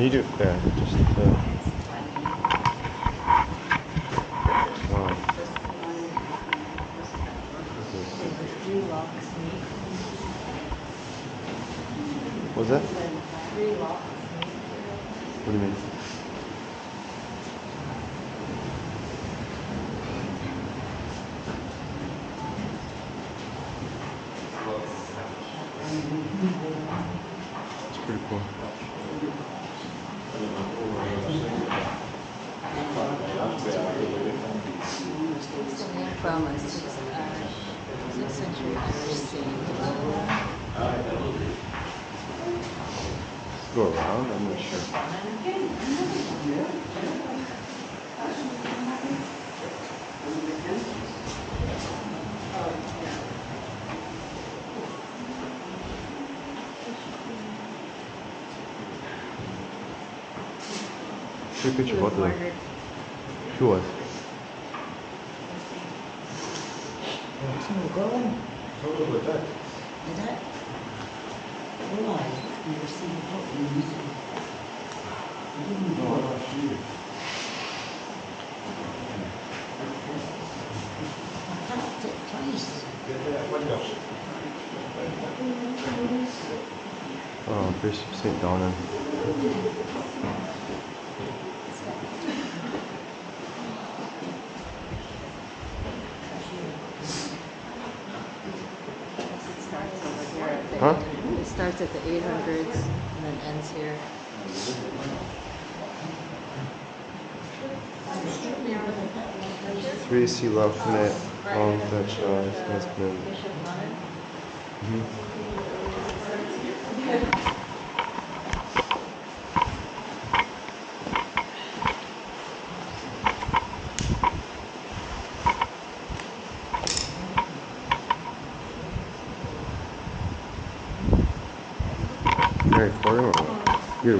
Can you do it there? Just uh, wow. What's that? What do you mean? It's pretty cool. Go around? I'm not sure. Take a picture of both of them. Margaret Who was? Is that? Why? You received what you used I can't. Oh, Bishop St. It starts over here at the Huh? It starts at the 800s and then ends here. Three C Lafayette, Long Dutch Eyes, that's good. Mhm. You're recording or what? You're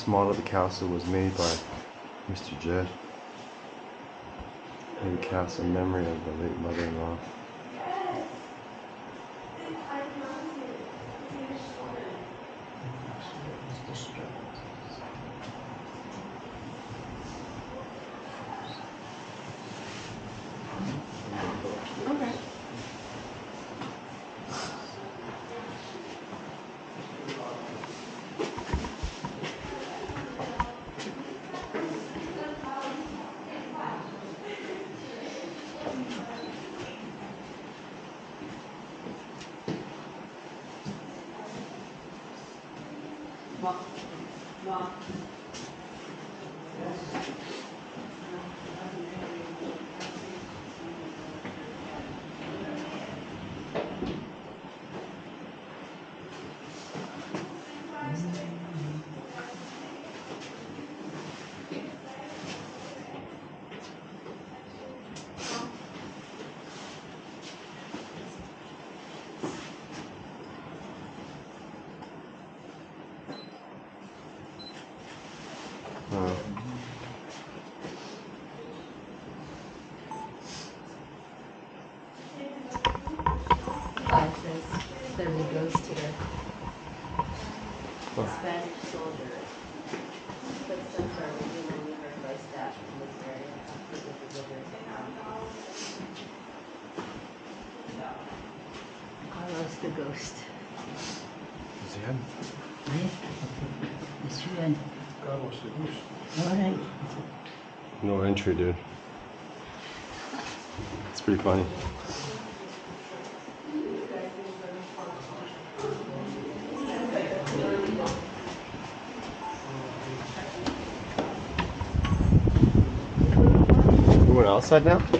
this model of the castle was made by Mr. Jed. In castle memory of the late mother-in-law. Okay. Uh, Oh, it says there's a ghost here. Oh. Spanish soldier. Footsteps are regularly heard by staff from this area after the delivery Carlos the ghost. Is he in? Alright. no entry, dude. It's pretty funny. Outside now?